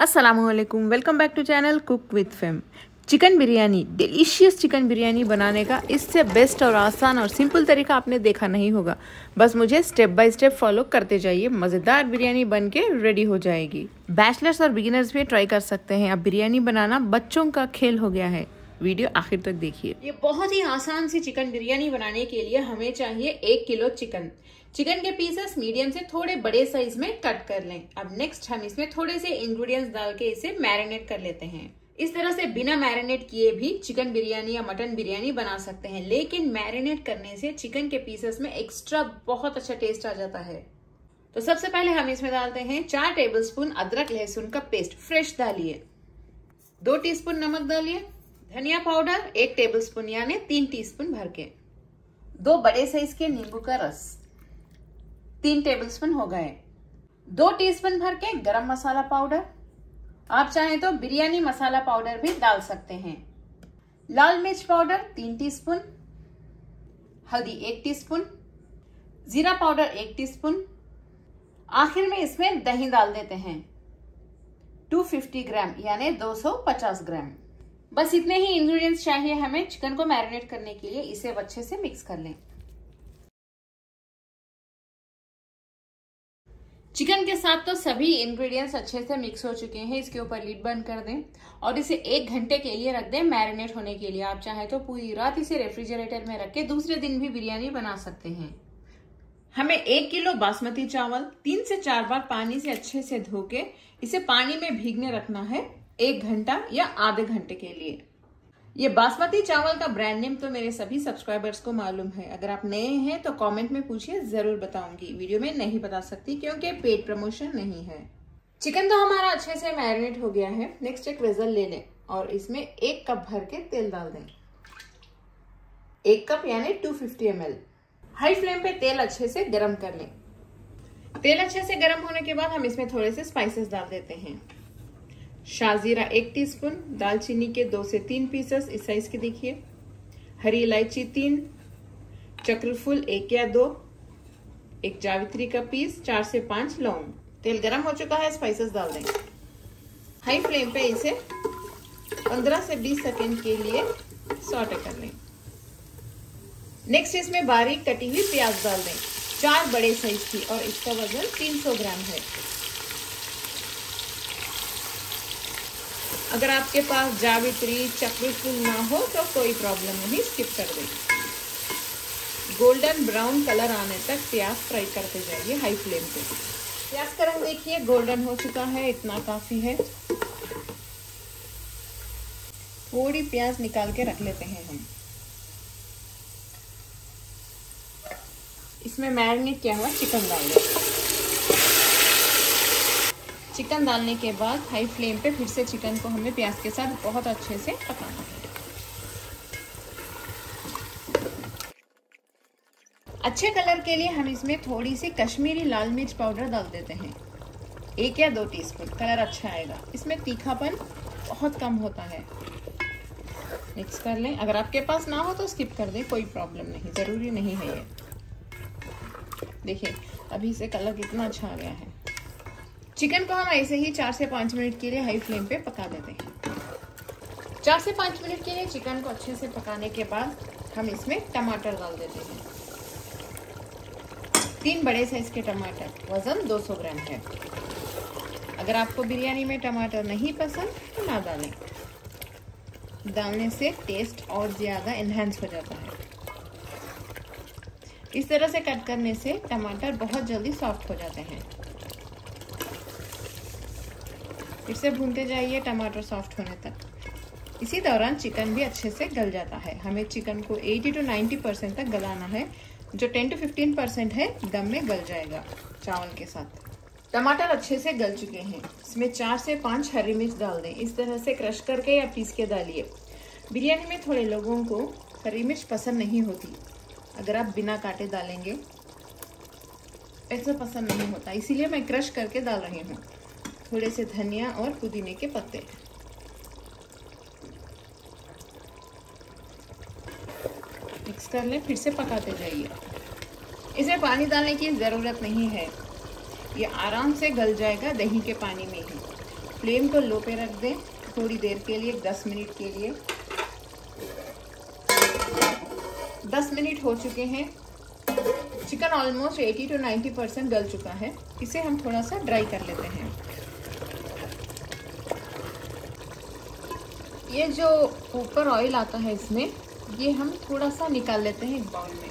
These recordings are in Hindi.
Aslam welcome back to channel cook with fam chicken biryani delicious chicken biryani बनाने का इससे बेस्ट और आसान और सिंपल तरीका आपने देखा नहीं होगा बस मुझे स्टेप बाय स्टेप फॉलो करते जाइए मज़ेदार बिरयानी बन के रेडी हो जाएगी बैचलर्स और बिगिनर्स भी ट्राई कर सकते हैं अब बिरयानी बनाना बच्चों का खेल हो गया है वीडियो आखिर तक देखिए। ये बहुत ही आसान सी चिकन बिरयानी बनाने के लिए हमें चाहिए एक किलो चिकन। चिकन के पीसेस मीडियम से थोड़े बड़े साइज़ में कट कर लें। अब नेक्स्ट हम इसमें थोड़े से इंग्रेडिएंट्स डाल के इसे मैरिनेट कर लेते हैं। इस तरह से बिना मैरिनेट किए भी चिकन बिरयानी या मटन बिरयानी बना सकते हैं, लेकिन मैरिनेट करने से चिकन के पीसेस में एक्स्ट्रा बहुत अच्छा टेस्ट आ जाता है। तो सबसे पहले हम इसमें डालते हैं चार टेबल अदरक लहसुन का पेस्ट फ्रेश डालिए। दो टीस्पून नमक डालिए। धनिया पाउडर, एक टेबल स्पून यानी तीन टीस्पून भर के। दो बड़े साइज़ के नींबू का रस। तीन टेबलस्पून हो गए। दो टीस्पून भर के गरम मसाला पाउडर। आप चाहें तो बिरयानी मसाला पाउडर भी डाल सकते हैं। लाल मिर्च पाउडर तीन टीस्पून हल्दी एक टीस्पून जीरा पाउडर एक टीस्पून आखिर में इसमें दही डाल देते हैं। 250 ग्राम यानी 250 ग्राम बस इतने ही इंग्रेडिएंट्स चाहिए हमें चिकन को मैरिनेट करने के लिए, इसे अच्छे से मिक्स कर लें। चिकन के साथ तो सभी इंग्रेडिएंट्स अच्छे से मिक्स हो चुके हैं, इसके ऊपर लीड बंद कर दें और इसे एक घंटे के लिए रख दें मैरिनेट होने के लिए। आप चाहे तो पूरी रात इसे रेफ्रिजरेटर में रख के दूसरे दिन भी बिरयानी बना सकते हैं। हमें एक किलो बासमती चावल, तीन से चार बार पानी से अच्छे से धो के इसे पानी में भीगने रखना है। एक घंटा या आधे घंटे के लिए। ये बासमती चावल का ब्रांड नेम तो मेरे सभी सब्सक्राइबर्स को मालूम है। अगर आप नए हैं तो कमेंट में पूछिए, ज़रूर बताऊँगी। वीडियो में नहीं बता सकती क्योंकि पेड प्रमोशन नहीं है। चिकन तो हमारा अच्छे से मैरिनेट हो गया है। नेक्स्ट एक वेजल ले लें और इसमें एक कप भर के तेल डाल दें। एक कप यानी 250 फिफ्टी हाई फ्लेम पे तेल अच्छे से गर्म कर लें। तेल अच्छे से गर्म होने के बाद हम इसमें थोड़े से स्पाइसेस डाल देते हैं। शाजीरा एक टीस्पून दालचीनी के दो से तीन पीसेस इस साइज़ के देखिए। हरी इलायची तीन, चक्रफूल एक या दो, एक जावित्री का पीस चार से पाँच लौंग। तेल गरम हो चुका है स्पाइसेस डाल दें हाई फ्लेम पे इसे 15 से 20 सेकेंड के लिए सॉटे कर लें नेक्स्ट इसमें बारीक कटी हुई प्याज डाल दें चार बड़े साइज़ की, और इसका वज़न 300 ग्राम है। अगर आपके पास जावित्री चक्री फूल ना हो तो कोई प्रॉब्लम नहीं स्किप कर दें। गोल्डन ब्राउन कलर आने तक प्याज फ्राई करते जाइए हाई फ्लेम पे। प्याज का रंग देखिए गोल्डन हो चुका है, इतना काफ़ी है। थोड़ी प्याज निकाल के रख लेते हैं हम। इसमें मैरिनेट किया हुआ चिकन डाल चिकन डालने के बाद हाई फ्लेम पे फिर से चिकन को हमें प्याज के साथ बहुत अच्छे से पकाना है अच्छे कलर के लिए हम इसमें थोड़ी सी कश्मीरी लाल मिर्च पाउडर डाल देते हैं। एक या दो टीस्पून कलर अच्छा आएगा। इसमें तीखापन बहुत कम होता है। मिक्स कर लें। अगर आपके पास ना हो तो स्किप कर दें, कोई प्रॉब्लम नहीं, ज़रूरी नहीं है ये। देखिए, अभी से कलर कितना अच्छा आ गया है। चिकन को हम ऐसे ही चार से पाँच मिनट के लिए हाई फ्लेम पे पका देते हैं। चार से पाँच मिनट के लिए चिकन को अच्छे से पकाने के बाद हम इसमें टमाटर डाल देते हैं। तीन बड़े साइज़ के टमाटर, वज़न 200 ग्राम है। अगर आपको बिरयानी में टमाटर नहीं पसंद तो ना डालें। डालने से टेस्ट और ज़्यादा इन्हेंस हो जाता है। इस तरह से कट करने से टमाटर बहुत जल्दी सॉफ्ट हो जाते हैं। फिर से भूनते जाइए टमाटर सॉफ्ट होने तक। इसी दौरान चिकन भी अच्छे से गल जाता है। हमें चिकन को 80 टू 90 परसेंट तक गलाना है, जो 10 टू 15 परसेंट है, दम में गल जाएगा चावल के साथ। टमाटर अच्छे से गल चुके हैं। इसमें चार से पाँच हरी मिर्च डाल दें। इस तरह से क्रश करके या पीस के डालिए। बिरयानी में थोड़े लोगों को हरी मिर्च पसंद नहीं होती। अगर आप बिना काटे डालेंगे, ऐसा पसंद नहीं होता। इसीलिए मैं क्रश करके डाल रही हूँ। थोड़े से धनिया और पुदीने के पत्ते। मिक्स कर लें, फिर से पकाते जाइए। इसमें पानी डालने की ज़रूरत नहीं है। ये आराम से गल जाएगा दही के पानी में ही। फ्लेम को लो पे रख दें, थोड़ी देर के लिए 10 मिनट के लिए। 10 मिनट हो चुके हैं। चिकन ऑलमोस्ट 80 टू 90 परसेंट गल चुका है। इसे हम थोड़ा सा ड्राई कर लेते हैं। ये जो ऊपर ऑयल आता है इसमें, ये हम थोड़ा सा निकाल लेते हैं एक बाउल में।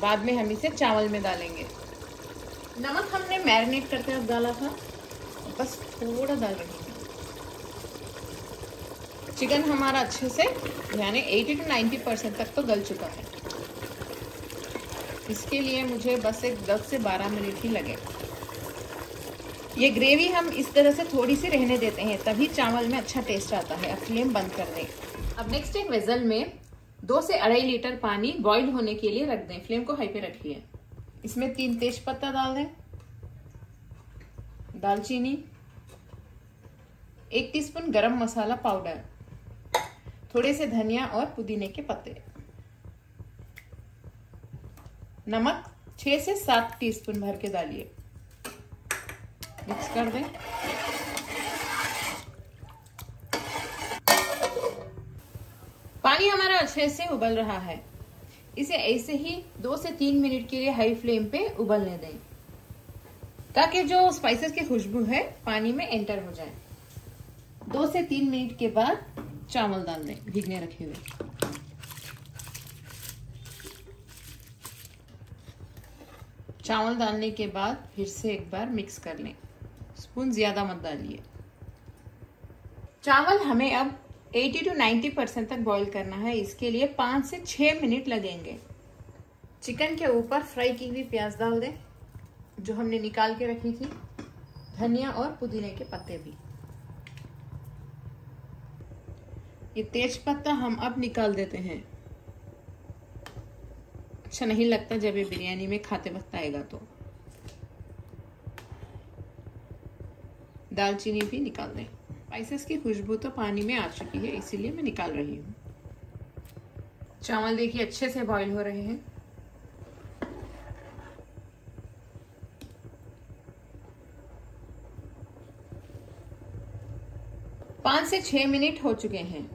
बाद में हम इसे चावल में डालेंगे। नमक हमने मैरिनेट करते वक्त डाला था, बस थोड़ा डाल रही हूँ। चिकन हमारा अच्छे से, यानी 80 टू 90 परसेंट तक तो गल चुका है। इसके लिए मुझे बस एक 10 से 12 मिनट ही लगे। ये ग्रेवी हम इस तरह से थोड़ी सी रहने देते हैं, तभी चावल में अच्छा टेस्ट आता है अब फ्लेम बंद कर दें अब नेक्स्ट एक वेजल में दो से अढ़ाई लीटर पानी बॉईल होने के लिए रख दें। फ्लेम को हाई पे रखिए। इसमें तीन तेज पत्ता डाल दें। दालचीनी, एक टीस्पून गरम मसाला पाउडर थोड़े से धनिया और पुदीने के पत्ते। नमक छह से सात टीस्पून भर के डालिए। मिक्स कर दें। पानी हमारा अच्छे से उबल रहा है। इसे ऐसे ही दो से तीन मिनट के लिए हाई फ्लेम पे उबलने दें, ताकि जो स्पाइसेस की खुशबू है, पानी में एंटर हो जाए। दो से तीन मिनट के बाद चावल डाल दें, भीगने रखे हुए। चावल डालने के बाद फिर से एक बार मिक्स कर लें। स्पून ज़्यादा मत डालिए। चावल हमें अब 80 टू 90 परसेंट तक बॉईल करना है। इसके लिए पाँच से छह मिनट लगेंगे। चिकन के ऊपर फ्राई की हुई प्याज डाल दें, जो हमने निकाल के रखी थी। धनिया और पुदीने के पत्ते भी। ये तेज पत्ता हम अब निकाल देते हैं। अच्छा नहीं लगता जब ये बिरयानी में खाते वक्त आएगा तो। दालचीनी भी निकाल दें स्पाइसेस की खुशबू तो पानी में आ चुकी है, इसीलिए मैं निकाल रही हूँ। चावल देखिए, अच्छे से बॉईल हो रहे हैं। पाँच से छह मिनट हो चुके हैं।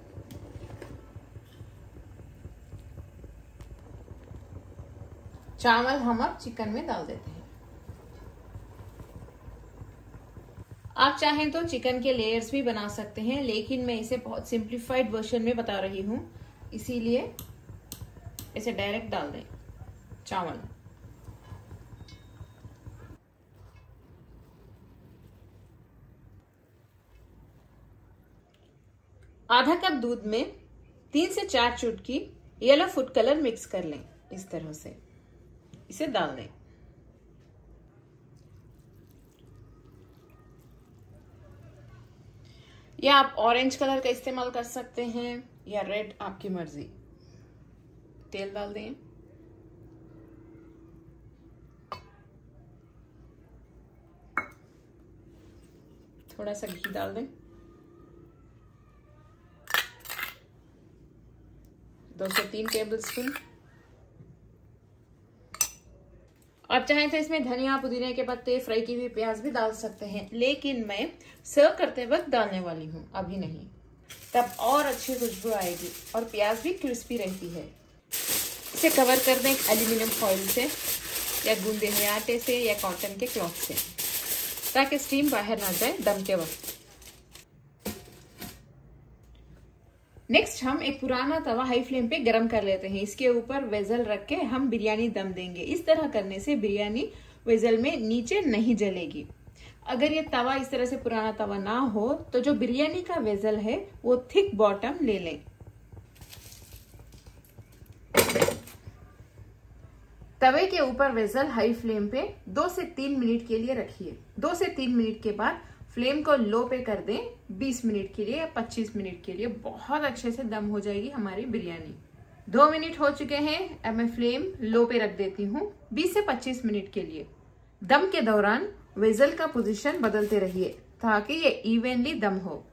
चावल हम अब चिकन में डाल देते हैं। आप चाहें तो चिकन के लेयर्स भी बना सकते हैं, लेकिन मैं इसे बहुत सिंप्लीफाइड वर्जन में बता रही हूँ। इसीलिए इसे डायरेक्ट डाल दें। चावल। आधा कप दूध में तीन से चार चुटकी येलो फ़ूड कलर मिक्स कर लें इस तरह से। इसे डाल दें। या आप ऑरेंज कलर का इस्तेमाल कर सकते हैं, या रेड आपकी मर्ज़ी। तेल डाल दें। थोड़ा सा घी डाल दें। दो से तीन टेबल स्पून आप चाहें तो इसमें धनिया, पुदीने के पत्ते, फ्राई की हुई प्याज भी डाल सकते हैं, लेकिन मैं सर्व करते वक्त डालने वाली हूँ, अभी नहीं। तब और अच्छी खुशबू आएगी और प्याज भी क्रिस्पी रहती है। इसे कवर कर दें एल्यूमिनियम फॉइल से या गूंदे हुए आटे से या कॉटन के क्लॉथ से, ताकि स्टीम बाहर ना जाए दम के वक्त। नेक्स्ट हम एक पुराना तवा हाई फ्लेम पे गरम कर लेते हैं। इसके ऊपर वेजल रख के हम बिरयानी दम देंगे। इस तरह करने से बिरयानी वेजल में नीचे नहीं जलेगी। अगर ये तवा इस तरह से पुराना तवा ना हो तो जो बिरयानी का वेजल है, वो थिक बॉटम ले लें। तवे के ऊपर वेजल हाई फ्लेम पे दो से तीन मिनट के लिए रखिए। दो से तीन मिनट के बाद फ्लेम को लो पे कर दें 20 मिनट के लिए या 25 मिनट के लिए। बहुत अच्छे से दम हो जाएगी हमारी बिरयानी। दो मिनट हो चुके हैं, अब मैं फ्लेम लो पे रख देती हूँ 20 से 25 मिनट के लिए। दम के दौरान वेजल का पोजीशन बदलते रहिए ताकि ये इवेनली दम हो।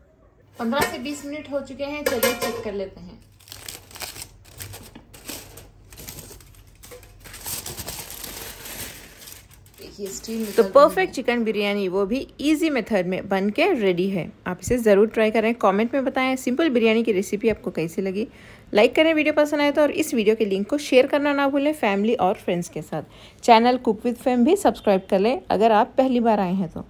15 से 20 मिनट हो चुके हैं, चलिए चेक कर लेते हैं। देखिए स्टीम तो परफेक्ट चिकन बिरयानी वो भी इजी मेथड में बन के रेडी है। आप इसे ज़रूर ट्राई करें। कमेंट में बताएँ सिंपल बिरयानी की रेसिपी आपको कैसी लगी। लाइक करें वीडियो पसंद आए तो और इस वीडियो के लिंक को शेयर करना ना भूलें फैमिली और फ्रेंड्स के साथ। चैनल कुक विद फैम भी सब्सक्राइब कर लें अगर आप पहली बार आए हैं तो।